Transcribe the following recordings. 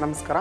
ನಮಸ್ಕಾರ.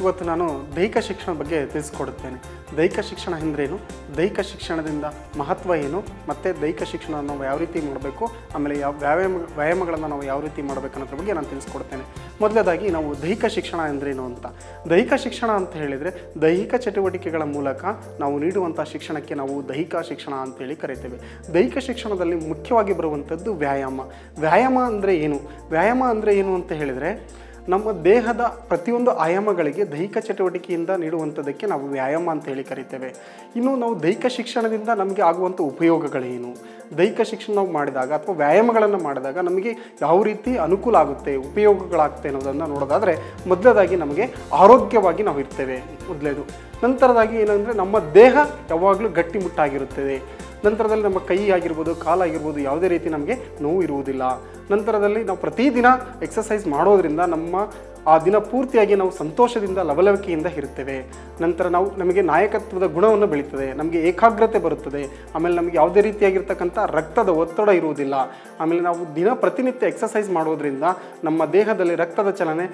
ಇವತ್ತು ನಾನು ದೈಹಿಕ ಶಿಕ್ಷಣ ಬಗ್ಗೆ ತಿಳಿಸ್ಕೊಡುತ್ತೇನೆ. ದೈಹಿಕ ಶಿಕ್ಷಣ ಎಂದರೇನು? ದೈಹಿಕ ಶಿಕ್ಷಣದಿಂದ ಮಹತ್ವ ಏನು? ಮತ್ತು ದೈಹಿಕ ಶಿಕ್ಷಣ ನಾವು ಯಾವ ರೀತಿ ಮಾಡಬೇಕು ಆಮೇಲೆ ಯಾವ ವ್ಯಾಯಾಮ, ವ್ಯಾಯಾಮಗಳನ್ನು ನಾವು ಯಾವ ರೀತಿ ಮಾಡಬೇಕು ಅನ್ನೋದ್ರ ಬಗ್ಗೆ ನಾನು ತಿಳಿಸ್ಕೊಡ್ತೇನೆ. ಮೊದಲನೇದಾಗಿ ನಾವು ದೈಹಿಕ ಶಿಕ್ಷಣ ಎಂದರೇನು ಅಂತ. ದೈಹಿಕ ಶಿಕ್ಷಣ ಅಂತ ಹೇಳಿದರೆ ದೈಹಿಕ ಚಟುವಟಿಕೆಗಳ ಮೂಲಕ ನಾವು ನೀಡುವಂಥ ಶಿಕ್ಷಣಕ್ಕೆ ನಾವು ದೈಹಿಕ ಶಿಕ್ಷಣ ಅಂತೇಳಿ ಕರಿತೇವೆ. ದೈಹಿಕ ಶಿಕ್ಷಣದಲ್ಲಿ ಮುಖ್ಯವಾಗಿ ಬರುವಂಥದ್ದು ವ್ಯಾಯಾಮ. ವ್ಯಾಯಾಮ ಅಂದರೆ ಏನು? ವ್ಯಾಯಾಮ ಅಂದರೆ ಏನು ಅಂತ ಹೇಳಿದರೆ ನಮ್ಮ ದೇಹದ ಪ್ರತಿಯೊಂದು ಆಯಾಮಗಳಿಗೆ ದೈಹಿಕ ಚಟುವಟಿಕೆಯಿಂದ ನೀಡುವಂಥದ್ದಕ್ಕೆ ನಾವು ವ್ಯಾಯಾಮ ಅಂತ ಹೇಳಿ ಕರಿತೇವೆ. ಇನ್ನು ನಾವು ದೈಹಿಕ ಶಿಕ್ಷಣದಿಂದ ನಮಗೆ ಆಗುವಂಥ ಉಪಯೋಗಗಳೇನು? ದೈಹಿಕ ಶಿಕ್ಷಣ ನಾವು ಮಾಡಿದಾಗ ಅಥವಾ ವ್ಯಾಯಾಮಗಳನ್ನು ಮಾಡಿದಾಗ ನಮಗೆ ಯಾವ ರೀತಿ ಅನುಕೂಲ ಆಗುತ್ತೆ, ಉಪಯೋಗಗಳಾಗುತ್ತೆ ಅನ್ನೋದನ್ನು ನೋಡೋದಾದರೆ ಮೊದಲದಾಗಿ ನಮಗೆ ಆರೋಗ್ಯವಾಗಿ ನಾವು ಇರ್ತೇವೆ ಮೊದಲೇದು ನಂತರದಾಗಿ ಏನಂದರೆ ನಮ್ಮ ದೇಹ ಯಾವಾಗಲೂ ಗಟ್ಟಿಮುಟ್ಟಾಗಿರುತ್ತದೆ. ನಂತರದಲ್ಲಿ ನಮ್ಮ ಕೈ ಆಗಿರ್ಬೋದು ಕಾಲಾಗಿರ್ಬೋದು ಯಾವುದೇ ರೀತಿ ನಮಗೆ ನೋವು ಇರುವುದಿಲ್ಲ. ನಂತರದಲ್ಲಿ ನಾವು ಪ್ರತಿದಿನ ಎಕ್ಸಸೈಸ್ ಮಾಡೋದರಿಂದ ನಮ್ಮ ಆ ದಿನ ಪೂರ್ತಿಯಾಗಿ ನಾವು ಸಂತೋಷದಿಂದ, ಲವಲವಿಕೆಯಿಂದ ಇರ್ತೇವೆ ನಂತರ ನಾವು ನಮಗೆ ನಾಯಕತ್ವದ ಗುಣವನ್ನು ಬೆಳೀತದೆ, ನಮಗೆ ಏಕಾಗ್ರತೆ ಬರುತ್ತದೆ. ಆಮೇಲೆ ನಮಗೆ ಯಾವುದೇ ರೀತಿಯಾಗಿರ್ತಕ್ಕಂಥ ರಕ್ತದ ಒತ್ತಡ ಇರುವುದಿಲ್ಲ. ಆಮೇಲೆ ನಾವು ದಿನ ಪ್ರತಿನಿತ್ಯ ಎಕ್ಸಸೈಸ್ ಮಾಡೋದ್ರಿಂದ ನಮ್ಮ ದೇಹದಲ್ಲಿ ರಕ್ತದ ಚಲನೆ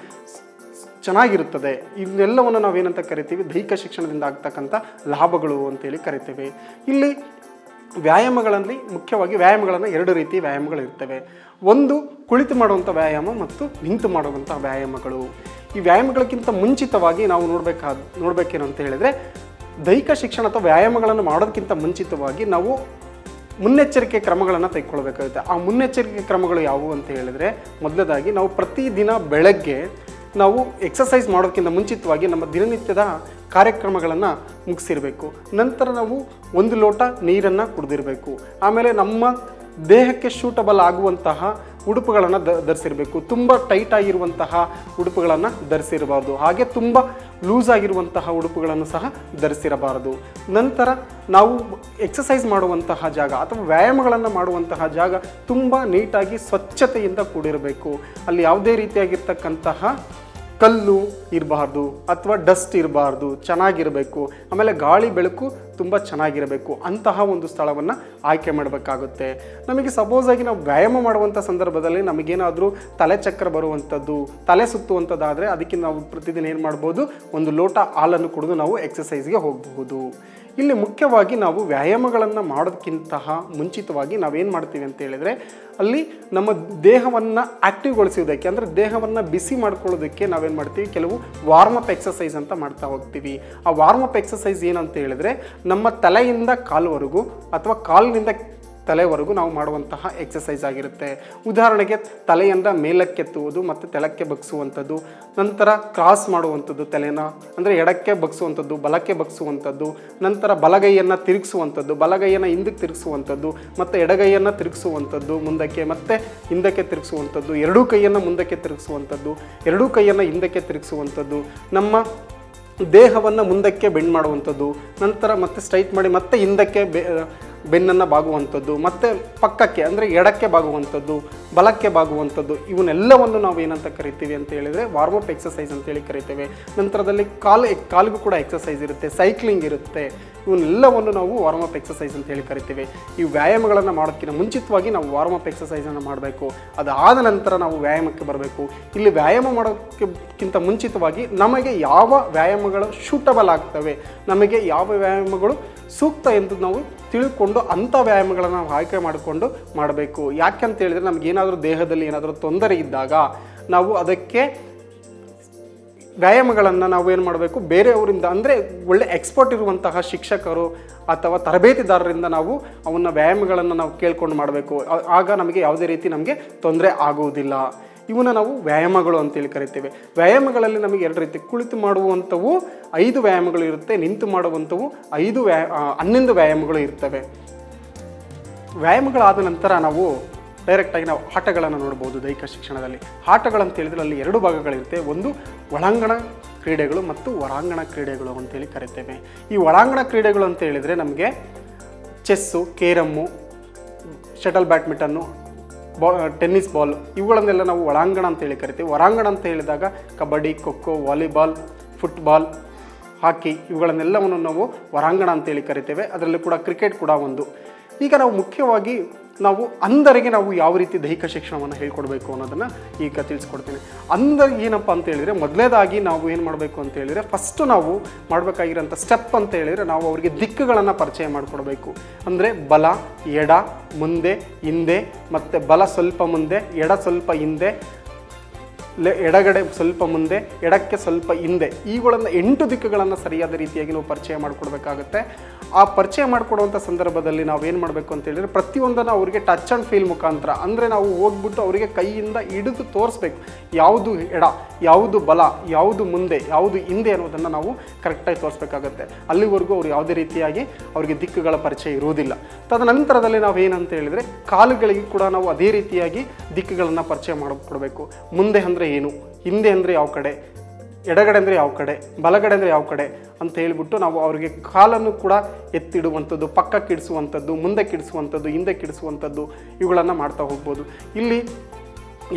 ಚೆನ್ನಾಗಿರುತ್ತದೆ. ಇದನ್ನೆಲ್ಲವನ್ನು ನಾವೇನಂತ ಕರಿತೀವಿ? ದೈಹಿಕ ಶಿಕ್ಷಣದಿಂದ ಆಗ್ತಕ್ಕಂಥ ಲಾಭಗಳು ಅಂತೇಳಿ ಕರಿತೇವೆ. ಇಲ್ಲಿ ವ್ಯಾಯಾಮಗಳಲ್ಲಿ, ಮುಖ್ಯವಾಗಿ ವ್ಯಾಯಾಮಗಳನ್ನು ಎರಡು ರೀತಿ ವ್ಯಾಯಾಮಗಳು ಇರ್ತವೆ. ಒಂದು ಕುಳಿತು ಮಾಡುವಂಥ ವ್ಯಾಯಾಮ ಮತ್ತು ನಿಂತು ಮಾಡುವಂಥ ವ್ಯಾಯಾಮಗಳು. ಈ ವ್ಯಾಯಾಮಗಳಿಗಿಂತ ಮುಂಚಿತವಾಗಿ ನಾವು ನೋಡಬೇಕಾದ ನೋಡಬೇಕೇನು ಅಂತ ಹೇಳಿದರೆ, ದೈಹಿಕ ಶಿಕ್ಷಣ ಅಥವಾ ವ್ಯಾಯಾಮಗಳನ್ನು ಮಾಡೋದಕ್ಕಿಂತ ಮುಂಚಿತವಾಗಿ ನಾವು ಮುನ್ನೆಚ್ಚರಿಕೆ ಕ್ರಮಗಳನ್ನು ತೆಗೆದುಕೊಳ್ಬೇಕಾಗುತ್ತೆ. ಆ ಮುನ್ನೆಚ್ಚರಿಕೆ ಕ್ರಮಗಳು ಯಾವುವು ಅಂತ ಹೇಳಿದರೆ, ಮೊದಲನೇದಾಗಿ ನಾವು ಪ್ರತಿದಿನ ಬೆಳಗ್ಗೆ ನಾವು ಎಕ್ಸಸೈಸ್ ಮಾಡೋದಕ್ಕಿಂತ ಮುಂಚಿತವಾಗಿ ನಮ್ಮ ದಿನನಿತ್ಯದ ಕಾರ್ಯಕ್ರಮಗಳನ್ನು ಮುಗಿಸಿರಬೇಕು. ನಂತರ ನಾವು ಒಂದು ಲೋಟ ನೀರನ್ನು ಕುಡಿದಿರಬೇಕು. ಆಮೇಲೆ ನಮ್ಮ ದೇಹಕ್ಕೆ ಶೂಟಬಲ್ ಆಗುವಂತಹ ಉಡುಪುಗಳನ್ನು ದ, ಧರಿಸಿರಬೇಕು. ತುಂಬ ಟೈಟ್ ಆಗಿರುವಂತಹ ಉಡುಪುಗಳನ್ನು ಧರಿಸಿರಬಾರ್ದು. ಹಾಗೆ ತುಂಬ ಲೂಸ್ ಆಗಿರುವಂತಹ ಉಡುಪುಗಳನ್ನು ಸಹ ಧರಿಸಿರಬಾರದು. ನಂತರ ನಾವು ಎಕ್ಸಸೈಸ್ ಮಾಡುವಂತಹ ಜಾಗ ಅಥವಾ ವ್ಯಾಯಾಮಗಳನ್ನು ಮಾಡುವಂತಹ ಜಾಗ ತುಂಬ ನೀಟಾಗಿ ಸ್ವಚ್ಛತೆಯಿಂದ ಕೂಡಿರಬೇಕು. ಅಲ್ಲಿ ಯಾವುದೇ ರೀತಿಯಾಗಿರ್ತಕ್ಕಂತಹ ಕಲ್ಲು ಇರಬಾರ್ದು ಅಥವಾ ಡಸ್ಟ್ ಇರಬಾರ್ದು, ಚೆನ್ನಾಗಿರಬೇಕು. ಆಮೇಲೆ ಗಾಳಿ ಬೆಳಕು ತುಂಬ ಚೆನ್ನಾಗಿರಬೇಕು. ಅಂತಹ ಒಂದು ಸ್ಥಳವನ್ನು ಆಯ್ಕೆ ಮಾಡಬೇಕಾಗುತ್ತೆ. ನಮಗೆ ಸಪೋಸ್ ಆಗಿ ನಾವು ವ್ಯಾಯಾಮ ಮಾಡುವಂಥ ಸಂದರ್ಭದಲ್ಲಿ ನಮಗೇನಾದರೂ ತಲೆ ಚಕ್ರ ಬರುವಂಥದ್ದು ತಲೆ ಸುತ್ತುವಂಥದ್ದಾದರೆ ಅದಕ್ಕೆ ನಾವು ಪ್ರತಿದಿನ ಏನು ಮಾಡ್ಬೋದು? ಒಂದು ಲೋಟ ಹಾಲನ್ನು ಕುಡಿದು ನಾವು ಎಕ್ಸಸೈಸ್ಗೆ ಹೋಗಬಹುದು. ಇಲ್ಲಿ ಮುಖ್ಯವಾಗಿ ನಾವು ವ್ಯಾಯಾಮಗಳನ್ನು ಮಾಡೋದಕ್ಕಿಂತಹ ಮುಂಚಿತವಾಗಿ ನಾವೇನು ಮಾಡ್ತೀವಿ ಅಂತ ಹೇಳಿದರೆ, ಅಲ್ಲಿ ನಮ್ಮ ದೇಹವನ್ನು ಆ್ಯಕ್ಟಿವ್ಗೊಳಿಸೋದಕ್ಕೆ ಅಂದರೆ ದೇಹವನ್ನು ಬಿಸಿ ಮಾಡ್ಕೊಳ್ಳೋದಕ್ಕೆ ನಾವೇನು ಮಾಡ್ತೀವಿ, ಕೆಲವು ವಾರ್ಮಪ್ ಎಕ್ಸಸೈಸ್ ಅಂತ ಮಾಡ್ತಾ ಹೋಗ್ತೀವಿ. ಆ ವಾರ್ಮಪ್ ಎಕ್ಸಸೈಸ್ ಏನಂತ ಹೇಳಿದ್ರೆ, ನಮ್ಮ ತಲೆಯಿಂದ ಕಾಲುವರೆಗೂ ಅಥವಾ ಕಾಲಿನಿಂದ ತಲೆವರೆಗೂ ನಾವು ಮಾಡುವಂತಹ ಎಕ್ಸಸೈಸ್ ಆಗಿರುತ್ತೆ. ಉದಾಹರಣೆಗೆ ತಲೆಯಿಂದ ಮೇಲಕ್ಕೆತ್ತುವುದು ಮತ್ತು ತೆಳಕ್ಕೆ ಬಗ್ಸುವಂಥದ್ದು, ನಂತರ ಕ್ರಾಸ್ ಮಾಡುವಂಥದ್ದು ತಲೆನ, ಅಂದರೆ ಎಡಕ್ಕೆ ಬಗ್ಸುವಂಥದ್ದು, ಬಲಕ್ಕೆ ಬಗ್ಸುವಂಥದ್ದು, ನಂತರ ಬಲಗೈಯನ್ನು ತಿರುಗಿಸುವಂಥದ್ದು, ಬಲಗೈಯನ್ನು ಹಿಂದಕ್ಕೆ ತಿರುಗಿಸುವಂಥದ್ದು, ಮತ್ತು ಎಡಗೈಯನ್ನು ತಿರುಗಿಸುವಂಥದ್ದು ಮುಂದಕ್ಕೆ, ಮತ್ತೆ ಹಿಂದಕ್ಕೆ ತಿರುಗಿಸುವಂಥದ್ದು, ಎರಡೂ ಕೈಯನ್ನು ಮುಂದಕ್ಕೆ ತಿರುಗಿಸುವಂಥದ್ದು, ಎರಡೂ ಕೈಯನ್ನು ಹಿಂದಕ್ಕೆ ತಿರುಗಿಸುವಂಥದ್ದು. ನಮ್ಮ ದೇಹವನ್ನು ಮುಂದಕ್ಕೆ ಬೆಂಡ್ ಮಾಡುವಂಥದ್ದು, ನಂತರ ಮತ್ತೆ ಸ್ಟ್ರೈಟ್ ಮಾಡಿ ಮತ್ತೆ ಹಿಂದಕ್ಕೆ ಬೆ, ಬೆನ್ನನ್ನು ಬಾಗುವಂಥದ್ದು, ಮತ್ತು ಪಕ್ಕಕ್ಕೆ ಅಂದರೆ ಎಡಕ್ಕೆ ಬಾಗುವಂಥದ್ದು, ಬಲಕ್ಕೆ ಬಾಗುವಂಥದ್ದು, ಇವನ್ನೆಲ್ಲವನ್ನು ನಾವು ಏನಂತ ಕರಿತೀವಿ ಅಂತ ಹೇಳಿದರೆ ವಾರ್ಮಪ್ ಎಕ್ಸಸೈಸ್ ಅಂತೇಳಿ ಕರಿತೇವೆ. ನಂತರದಲ್ಲಿ ಕಾಲು, ಕಾಲಿಗೂ ಕೂಡ ಎಕ್ಸಸೈಸ್ ಇರುತ್ತೆ ಸೈಕ್ಲಿಂಗ್ ಇರುತ್ತೆ. ಇವನ್ನೆಲ್ಲವನ್ನು ನಾವು ವಾರ್ಮಪ್ ಎಕ್ಸಸೈಸ್ ಅಂತ ಹೇಳಿ ಕರಿತೀವಿ. ಈ ವ್ಯಾಯಾಮಗಳನ್ನು ಮಾಡೋದಕ್ಕಿಂತ ಮುಂಚಿತವಾಗಿ ನಾವು ವಾರ್ಮ್ ವಾರ್ಮಪ್ ಎಕ್ಸಸೈಸನ್ನು ಮಾಡಬೇಕು. ಅದಾದ ನಂತರ ನಾವು ವ್ಯಾಯಾಮಕ್ಕೆ ಬರಬೇಕು. ಇಲ್ಲಿ ವ್ಯಾಯಾಮ ಮಾಡೋಕ್ಕಿಂತ ಮುಂಚಿತವಾಗಿ ನಮಗೆ ಯಾವ ವ್ಯಾಯಾಮಗಳು ಶೂಟಬಲ್ ಆಗ್ತವೆ? ನಮಗೆ ಯಾವ ವ್ಯಾಯಾಮಗಳು ಸೂಕ್ತ ಎಂದು ನಾವು ತಿಳ್ಕೊಂಡು ಅಂಥ ವ್ಯಾಯಾಮಗಳನ್ನು ನಾವು ಆಯ್ಕೆ ಮಾಡಿಕೊಂಡು ಮಾಡಬೇಕು. ಯಾಕೆ ಅಂತ ಹೇಳಿದರೆ ನಮಗೇನಾದರೂ ದೇಹದಲ್ಲಿ ಏನಾದರೂ ತೊಂದರೆ ಇದ್ದಾಗ ನಾವು ಅದಕ್ಕೆ ವ್ಯಾಯಾಮಗಳನ್ನು ನಾವು ಏನು ಮಾಡಬೇಕು? ಬೇರೆಯವರಿಂದ ಅಂದರೆ ಒಳ್ಳೆ ಎಕ್ಸ್ಪರ್ಟ್ ಇರುವಂತಹ ಶಿಕ್ಷಕರು ಅಥವಾ ತರಬೇತಿದಾರರಿಂದ ನಾವು ಅವನ್ನ ವ್ಯಾಯಾಮಗಳನ್ನು ನಾವು ಕೇಳ್ಕೊಂಡು ಮಾಡಬೇಕು. ಆಗ ನಮಗೆ ಯಾವುದೇ ರೀತಿ ನಮಗೆ ತೊಂದರೆ ಆಗುವುದಿಲ್ಲ. ಇವನ್ನ ನಾವು ವ್ಯಾಯಾಮಗಳು ಅಂತೇಳಿ ಕರಿತೇವೆ. ವ್ಯಾಯಾಮಗಳಲ್ಲಿ ನಮಗೆ ಎರಡು ರೀತಿ, ಕುಳಿತು ಮಾಡುವಂಥವು ಐದು ವ್ಯಾಯಾಮಗಳು ಇರುತ್ತೆ, ನಿಂತು ಮಾಡುವಂಥವು ಐದು ವ್ಯಾ ಹನ್ನೊಂದು ವ್ಯಾಯಾಮಗಳು ಇರ್ತವೆ. ವ್ಯಾಯಾಮಗಳಾದ ನಂತರ ನಾವು ಡೈರೆಕ್ಟಾಗಿ ನಾವು ಆಟಗಳನ್ನು ನೋಡ್ಬೋದು ದೈಹಿಕ ಶಿಕ್ಷಣದಲ್ಲಿ. ಆಟಗಳಂತ ಹೇಳಿದ್ರೆ ಅಲ್ಲಿ ಎರಡು ಭಾಗಗಳಿರುತ್ತೆ. ಒಂದು ಒಳಾಂಗಣ ಕ್ರೀಡೆಗಳು ಮತ್ತು ಹೊರಾಂಗಣ ಕ್ರೀಡೆಗಳು ಅಂತೇಳಿ ಕರಿತೇವೆ. ಈ ಒಳಾಂಗಣ ಕ್ರೀಡೆಗಳು ಅಂತ ಹೇಳಿದರೆ ನಮಗೆ ಚೆಸ್ಸು, ಕೇರಮ್ಮು, ಶಟಲ್ ಬ್ಯಾಡ್ಮಿಂಟನ್ನು, ಬಾ, ಟೆನ್ನಿಸ್ ಬಾಲ್ ಇವುಗಳನ್ನೆಲ್ಲ ನಾವು ಒಳಾಂಗಣ ಅಂತೇಳಿ ಕರಿತೀವಿ. ಹೊರಾಂಗಣ ಅಂತ ಹೇಳಿದಾಗ kabaddi, khokho, volleyball, football, hockey ಇವುಗಳನ್ನೆಲ್ಲವನ್ನು ನಾವು ಹೊರಾಂಗಣ ಅಂತೇಳಿ ಕರಿತೇವೆ. ಅದರಲ್ಲಿ ಕೂಡ ಕ್ರಿಕೆಟ್ ಕೂಡ ಒಂದು. ಈಗ ನಾವು ಮುಖ್ಯವಾಗಿ ನಾವು ಅಂದರಿಗೆ ನಾವು ಯಾವ ರೀತಿ ದೈಹಿಕ ಶಿಕ್ಷಣವನ್ನು ಹೇಳ್ಕೊಡ್ಬೇಕು ಅನ್ನೋದನ್ನು ಈಗ ತಿಳಿಸ್ಕೊಡ್ತೀನಿ. ಅಂದ ಏನಪ್ಪ ಅಂತ ಹೇಳಿದರೆ ಮೊದಲೇದಾಗಿ ನಾವು ಏನು ಮಾಡಬೇಕು ಅಂತ ಹೇಳಿದರೆ ಫಸ್ಟು ನಾವು ಮಾಡಬೇಕಾಗಿರೋಂಥ ಸ್ಟೆಪ್ ಅಂತ ಹೇಳಿದರೆ ನಾವು ಅವರಿಗೆ ದಿಕ್ಕುಗಳನ್ನು ಪರಿಚಯ ಮಾಡಿಕೊಡ್ಬೇಕು. ಅಂದರೆ ಬಲ, ಎಡ, ಮುಂದೆ, ಹಿಂದೆ, ಮತ್ತು ಬಲ ಸ್ವಲ್ಪ ಮುಂದೆ, ಎಡ ಸ್ವಲ್ಪ ಹಿಂದೆ, ಲೆ ಎಡಗಡೆ ಸ್ವಲ್ಪ ಮುಂದೆ, ಎಡಕ್ಕೆ ಸ್ವಲ್ಪ ಹಿಂದೆ ಇವುಗಳನ್ನು ಎಂಟು ದಿಕ್ಕುಗಳನ್ನು ಸರಿಯಾದ ರೀತಿಯಾಗಿ ನಾವು ಪರಿಚಯ ಮಾಡಿಕೊಡ್ಬೇಕಾಗುತ್ತೆ. ಆ ಪರಿಚಯ ಮಾಡಿಕೊಡುವಂಥ ಸಂದರ್ಭದಲ್ಲಿ ನಾವು ಏನು ಮಾಡಬೇಕು ಅಂತ ಹೇಳಿದ್ರೆ ಪ್ರತಿಯೊಂದನ್ನು ಅವರಿಗೆ ಟಚ್ ಆ್ಯಂಡ್ ಫೀಲ್ ಮುಖಾಂತರ. ಅಂದರೆ ನಾವು ಹೋಗ್ಬಿಟ್ಟು ಅವರಿಗೆ ಕೈಯಿಂದ ಹಿಡಿದು ತೋರಿಸ್ಬೇಕು. ಯಾವುದು ಎಡ, ಯಾವುದು ಬಲ, ಯಾವುದು ಮುಂದೆ, ಯಾವುದು ಹಿಂದೆ ಅನ್ನೋದನ್ನು ನಾವು ಕರೆಕ್ಟಾಗಿ ತೋರಿಸ್ಬೇಕಾಗತ್ತೆ. ಅಲ್ಲಿವರೆಗೂ ಅವ್ರು ಯಾವುದೇ ರೀತಿಯಾಗಿ ಅವರಿಗೆ ದಿಕ್ಕುಗಳ ಪರಿಚಯ ಇರುವುದಿಲ್ಲ. ತದನಂತರದಲ್ಲಿ ನಾವು ಏನಂತ ಹೇಳಿದರೆ ಕಾಲುಗಳಿಗೆ ಕೂಡ ನಾವು ಅದೇ ರೀತಿಯಾಗಿ ದಿಕ್ಕುಗಳನ್ನು ಪರಿಚಯ ಮಾಡಿಕೊಡ್ಬೇಕು. ಮುಂದೆ ಅಂದರೆ ಏನು? ಹಿಂದೆ ಅಂದರೆ ಯಾವ ಕಡೆ? ಎಡಗಡೆ ಅಂದರೆ ಯಾವ ಕಡೆ, ಬಲಗಡೆ ಅಂದರೆ ಯಾವ ಕಡೆ ಅಂತ ಹೇಳಿಬಿಟ್ಟು ನಾವು ಅವರಿಗೆ ಕಾಲನ್ನು ಕೂಡ ಎತ್ತಿಡುವಂಥದ್ದು ಪಕ್ಕ ಕಿಡಿಸುವಂಥದ್ದು ಮುಂದೆ ಕಿಡಿಸುವಂಥದ್ದು ಹಿಂದೆ ಕಿಡಿಸುವಂಥದ್ದು ಇವುಗಳನ್ನು ಮಾಡ್ತಾ ಹೋಗ್ಬೋದು. ಇಲ್ಲಿ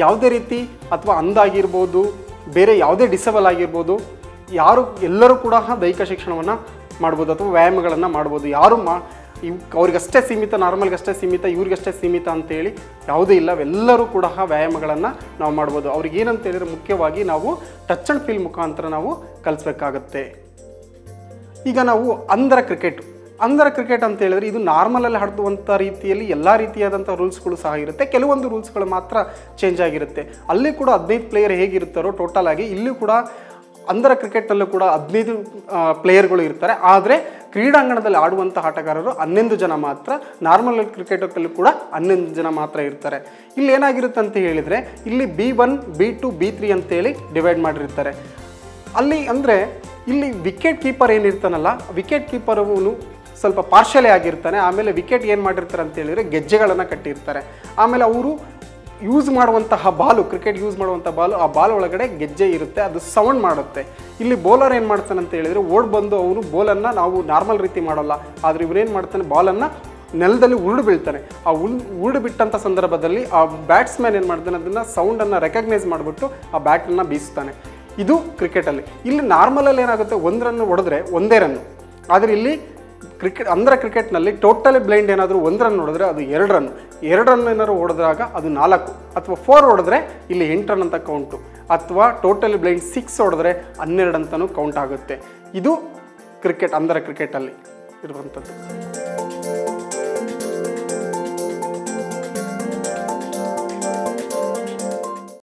ಯಾವುದೇ ರೀತಿ ಅಥವಾ ಅಂದಾಗಿರ್ಬೋದು, ಬೇರೆ ಯಾವುದೇ ಡಿಸಬಲ್ ಆಗಿರ್ಬೋದು, ಯಾರು ಎಲ್ಲರೂ ಕೂಡ ದೈಹಿಕ ಶಿಕ್ಷಣವನ್ನು ಮಾಡ್ಬೋದು ಅಥವಾ ವ್ಯಾಯಾಮಗಳನ್ನು ಮಾಡ್ಬೋದು. ಯಾರು ಮಾ ಇವ್ ಅವ್ರಿಗಷ್ಟೇ ಸೀಮಿತ, ನಾರ್ಮಲ್ಗಷ್ಟೇ ಸೀಮಿತ, ಇವ್ರಿಗಷ್ಟೇ ಸೀಮಿತ ಅಂತೇಳಿ ಯಾವುದೂ ಇಲ್ಲ, ಎಲ್ಲರೂ ಕೂಡ ವ್ಯಾಯಾಮಗಳನ್ನು ನಾವು ಮಾಡ್ಬೋದು. ಅವ್ರಿಗೆ ಏನಂತ ಹೇಳಿದ್ರೆ ಮುಖ್ಯವಾಗಿ ನಾವು ಟಚ್ ಆ್ಯಂಡ್ ಫೀಲ್ ಮುಖಾಂತರ ನಾವು ಕಲಿಸ್ಬೇಕಾಗತ್ತೆ. ಈಗ ನಾವು ಅಂಧರ ಕ್ರಿಕೆಟ್ ಅಂಧರ ಕ್ರಿಕೆಟ್ ಅಂತ ಹೇಳಿದ್ರೆ ಇದು ನಾರ್ಮಲಲ್ಲಿ ಹಾಡುವಂಥ ರೀತಿಯಲ್ಲಿ ಎಲ್ಲ ರೀತಿಯಾದಂಥ ರೂಲ್ಸ್ಗಳು ಸಹ ಇರುತ್ತೆ. ಕೆಲವೊಂದು ರೂಲ್ಸ್ಗಳು ಮಾತ್ರ ಚೇಂಜ್ ಆಗಿರುತ್ತೆ. ಅಲ್ಲಿ ಕೂಡ ಹದಿನೈದು ಪ್ಲೇಯರ್ ಹೇಗಿರ್ತಾರೋ ಟೋಟಲ್ ಆಗಿ ಇಲ್ಲಿ ಕೂಡ ಅಂಧರ ಕ್ರಿಕೆಟ್ನಲ್ಲೂ ಕೂಡ ಹದಿನೈದು ಪ್ಲೇಯರ್ಗಳು ಇರ್ತಾರೆ. ಆದರೆ ಕ್ರೀಡಾಂಗಣದಲ್ಲಿ ಆಡುವಂಥ ಆಟಗಾರರು ಹನ್ನೊಂದು ಜನ ಮಾತ್ರ ನಾರ್ಮಲ್ ಕ್ರಿಕೆಟಲ್ಲೂ ಕೂಡ ಹನ್ನೊಂದು ಜನ ಮಾತ್ರ ಇರ್ತಾರೆ. ಇಲ್ಲಿ ಏನಾಗಿರುತ್ತೆ ಅಂತ ಹೇಳಿದರೆ, ಇಲ್ಲಿ B one B two B three ಅಂತೇಳಿ ಡಿವೈಡ್ ಮಾಡಿರ್ತಾರೆ. ಅಲ್ಲಿ ಅಂದರೆ, ಇಲ್ಲಿ ವಿಕೆಟ್ ಕೀಪರ್ ಏನಿರ್ತಾನಲ್ಲ ವಿಕೆಟ್ ಕೀಪರ್ ಅವನು ಸ್ವಲ್ಪ ಪಾರ್ಶಲೇ ಆಗಿರ್ತಾನೆ, ಆಮೇಲೆ ವಿಕೆಟ್ ಏನು ಮಾಡಿರ್ತಾರೆ ಅಂತ ಹೇಳಿದರೆ ಗೆಜ್ಜೆಗಳನ್ನು ಕಟ್ಟಿರ್ತಾರೆ. ಆಮೇಲೆ ಅವರು ಯೂಸ್ ಮಾಡುವಂತಹ ಬಾಲು ಕ್ರಿಕೆಟ್ ಯೂಸ್ ಮಾಡುವಂಥ ಬಾಲು, ಆ ಬಾಲ್ ಒಳಗಡೆ ಗೆಜ್ಜೆ ಇರುತ್ತೆ, ಅದು ಸೌಂಡ್ ಮಾಡುತ್ತೆ. ಇಲ್ಲಿ ಬೌಲರ್ ಏನು ಮಾಡ್ತಾನೆ ಅಂತ ಹೇಳಿದರೆ, ಓಡ್ ಬಂದು ಅವನು ಬೋಲನ್ನು ನಾವು ನಾರ್ಮಲ್ ರೀತಿ ಮಾಡೋಲ್ಲ. ಆದರೆ ಇವರೇನು ಮಾಡ್ತಾನೆ ಬಾಲನ್ನು ನೆಲದಲ್ಲಿ ಉರುಡು ಬೀಳ್ತಾನೆ. ಆ ಉಳ್ ಉರುಳು ಬಿಟ್ಟಂಥ ಸಂದರ್ಭದಲ್ಲಿ ಆ ಬ್ಯಾಟ್ಸ್ಮ್ಯಾನ್ ಏನು ಮಾಡ್ತಾನೆ, ಅದನ್ನು ಸೌಂಡನ್ನು ರೆಕಗ್ನೈಸ್ ಮಾಡಿಬಿಟ್ಟು ಆ ಬ್ಯಾಟನ್ನು ಬೀಸ್ತಾನೆ. ಇದು ಕ್ರಿಕೆಟಲ್ಲಿ ಇಲ್ಲಿ ನಾರ್ಮಲಲ್ಲಿ ಏನಾಗುತ್ತೆ, ಒಂದು ರನ್ ಹೊಡೆದ್ರೆ ಒಂದೇ ರನ್ನು ಆದರೆ ಇಲ್ಲಿ ಕ್ರಿಕೆಟ್ ಅಂದರೆ ಕ್ರಿಕೆಟ್ನಲ್ಲಿ ಟೋಟಲಿ ಬ್ಲೈಂಡ್ ಏನಾದರೂ ಒಂದು ರನ್ ಹೊಡೆದ್ರೆ ಅದು ಎರಡು ರನ್ ಎರಡು ರನ್ ಏನಾದ್ರು ಹೊಡೆದಾಗ ಅದು ನಾಲ್ಕು ಅಥವಾ ಫೋರ್ ಹೊಡೆದ್ರೆ ಇಲ್ಲಿ ಎಂಟು ರನ್ ಅಂತ ಕೌಂಟು ಅಥವಾ ಟೋಟಲಿ ಬ್ಲೈಂಡ್ ಸಿಕ್ಸ್ ಹೊಡೆದ್ರೆ ಹನ್ನೆರಡು ಅಂತಲೂ ಕೌಂಟ್ ಆಗುತ್ತೆ. ಇದು ಕ್ರಿಕೆಟ್ ಅಂದರೆ ಕ್ರಿಕೆಟಲ್ಲಿ ಇರುವಂಥದ್ದು.